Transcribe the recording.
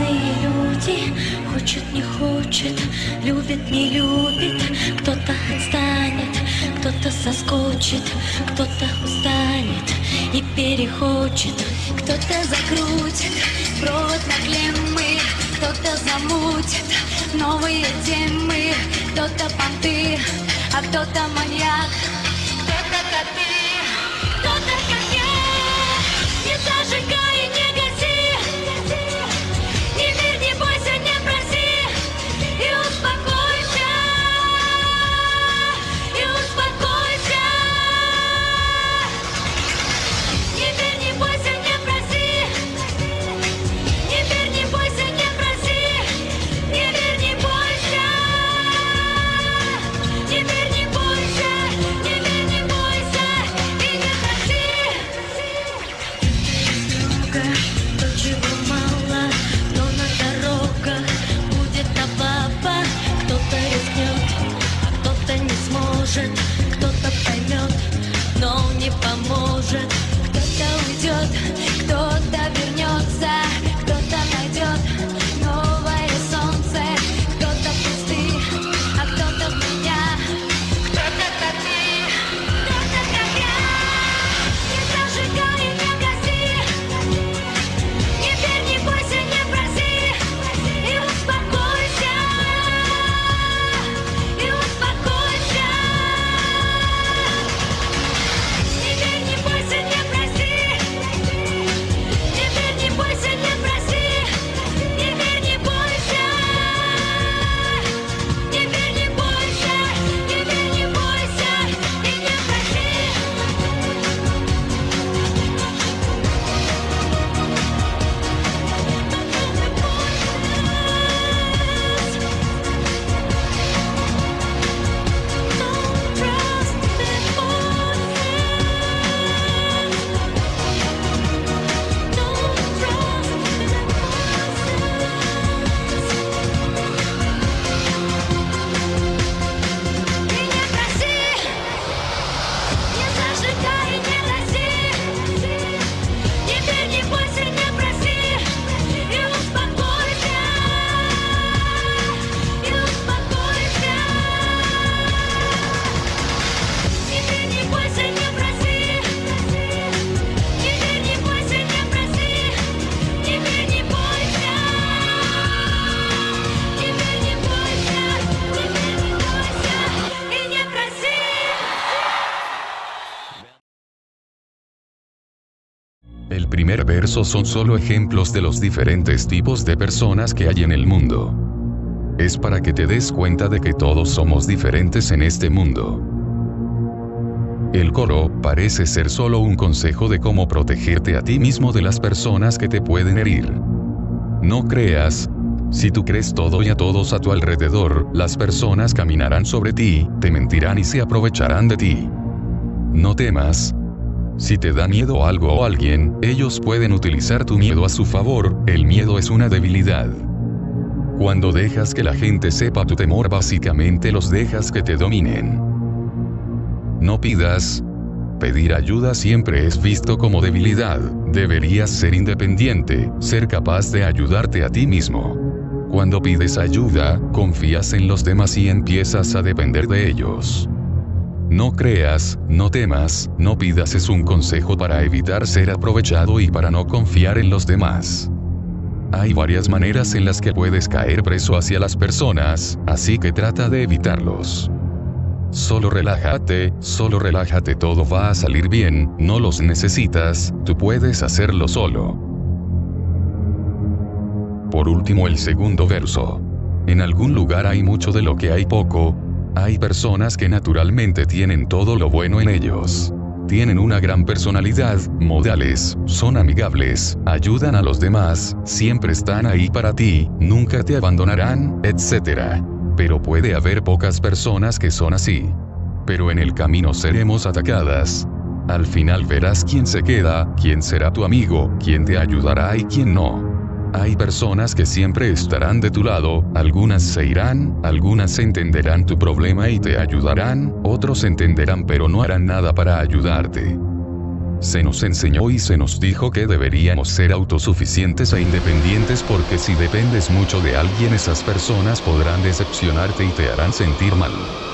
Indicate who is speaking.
Speaker 1: разные люди. Хочет, не хочет, любит, не любит. Кто-то отстанет, кто-то соскочит Кто-то устанет и перехочет. Кто-то закрутит провод на клеммы Кто-то замутит новые темы. Кто-то понты, а кто-то маньяк. Кто-то коты,
Speaker 2: children primer verso son solo ejemplos de los diferentes tipos de personas que hay en el mundo. Es para que te des cuenta de que todos somos diferentes en este mundo. El coro parece ser solo un consejo de cómo protegerte a ti mismo de las personas que te pueden herir. No creas, si tú crees todo y a todos a tu alrededor, las personas caminarán sobre ti, te mentirán y se aprovecharán de ti. No temas, si te da miedo algo o alguien, ellos pueden utilizar tu miedo a su favor, el miedo es una debilidad. Cuando dejas que la gente sepa tu temor, básicamente los dejas que te dominen. No pidas. Pedir ayuda siempre es visto como debilidad, deberías ser independiente, ser capaz de ayudarte a ti mismo. Cuando pides ayuda, confías en los demás y empiezas a depender de ellos. No creas, no temas, no pidas es un consejo para evitar ser aprovechado y para no confiar en los demás. Hay varias maneras en las que puedes caer preso hacia las personas, así que trata de evitarlos. Solo relájate, solo relájate, todo va a salir bien, no los necesitas, tú puedes hacerlo solo. Por último el segundo verso. En algún lugar hay mucho de lo que hay poco, hay personas que naturalmente tienen todo lo bueno en ellos. Tienen una gran personalidad, modales, son amigables, ayudan a los demás, siempre están ahí para ti, nunca te abandonarán, etc. Pero puede haber pocas personas que son así. Pero en el camino seremos atacadas. Al final verás quién se queda, quién será tu amigo, quién te ayudará y quién no. Hay personas que siempre estarán de tu lado, algunas se irán, algunas entenderán tu problema y te ayudarán, otros entenderán pero no harán nada para ayudarte. Se nos enseñó y se nos dijo que deberíamos ser autosuficientes e independientes porque si dependes mucho de alguien esas personas podrán decepcionarte y te harán sentir mal.